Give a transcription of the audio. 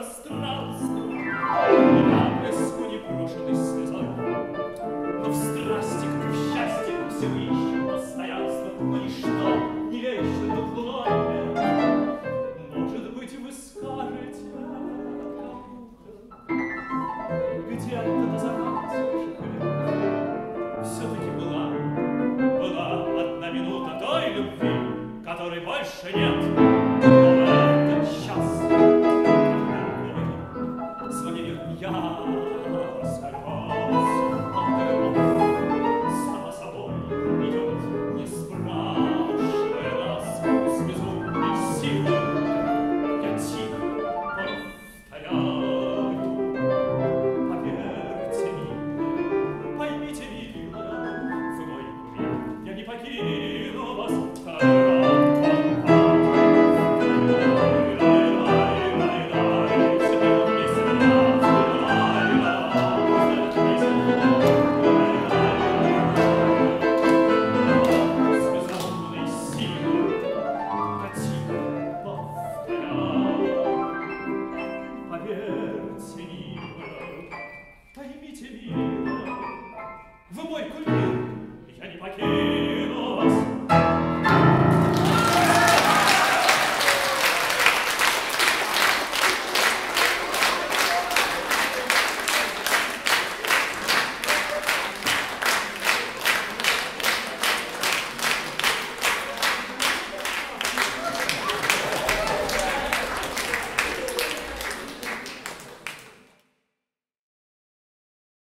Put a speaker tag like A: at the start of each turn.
A: пространству, на блеску непрошенный. Но в страсти, в счастье, мы все ищем постоянство, но ничто не вечно над луной. Может быть, вы скажете «А кому-то, где-то на закате ваших все-таки была, была одна минута той любви, которой больше нет. paquet.